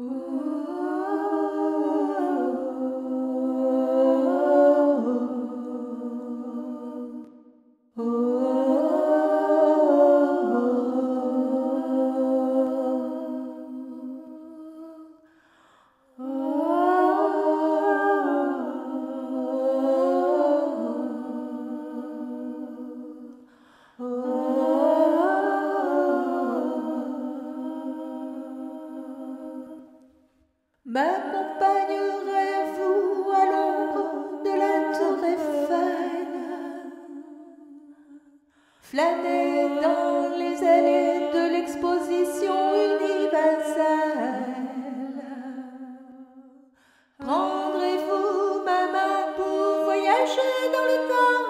Ooh. M'accompagnerez-vous à l'ombre de la tour Eiffel Flâner dans les allées de l'exposition universelle. Prendrez-vous ma main pour voyager dans le temps?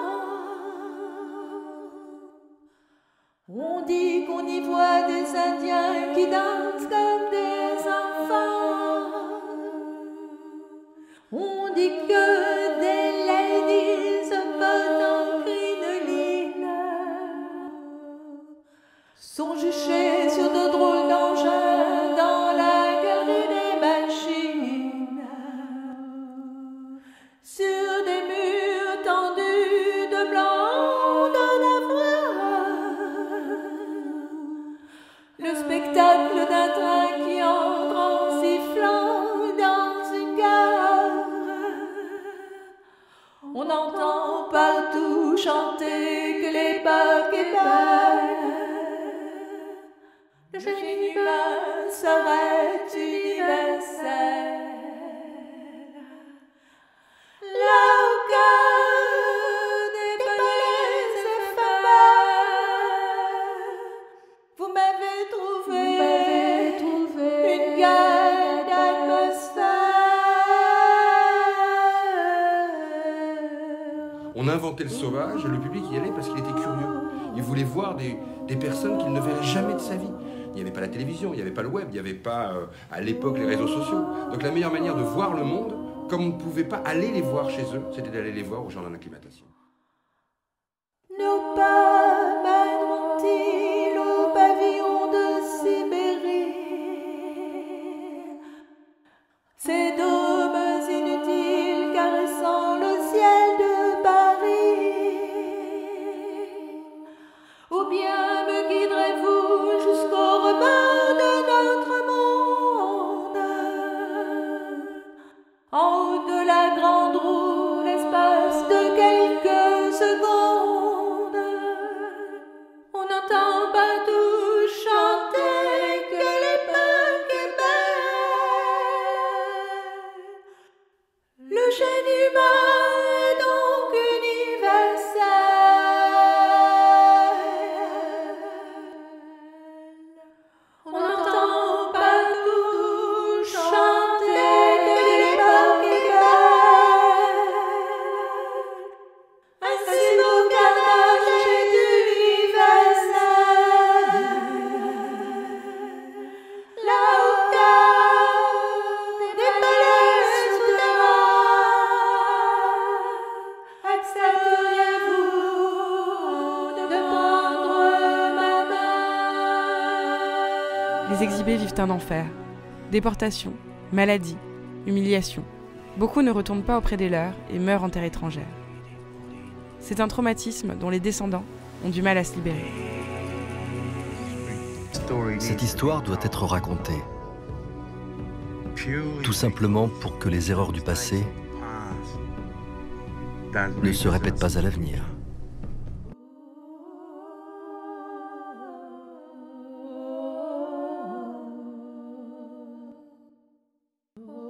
On dit qu'on y voit des Indiens qui dansent comme des on dit que des ladies battent en crinoline sont juchées sur de drôles d'engins dans la galerie des machines. Sur des murs tendus de blanc d'un Le spectacle d'un train qui entre en entend partout chanter que les Pâques est belle. Le génie humain serait inventait le sauvage le public y allait parce qu'il était curieux. Il voulait voir des, personnes qu'il ne verrait jamais de sa vie. Il n'y avait pas la télévision, il n'y avait pas le web, il n'y avait pas euh, à l'époque les réseaux sociaux. Donc la meilleure manière de voir le monde, comme on ne pouvait pas aller les voir chez eux, c'était d'aller les voir au jardin d'acclimatation. Nos pas Eugénie Les exhibés vivent un enfer. Déportation, maladie, humiliation. Beaucoup ne retournent pas auprès des leurs et meurent en terre étrangère. C'est un traumatisme dont les descendants ont du mal à se libérer. Cette histoire doit être racontée, tout simplement pour que les erreurs du passé ne se répètent pas à l'avenir. Oh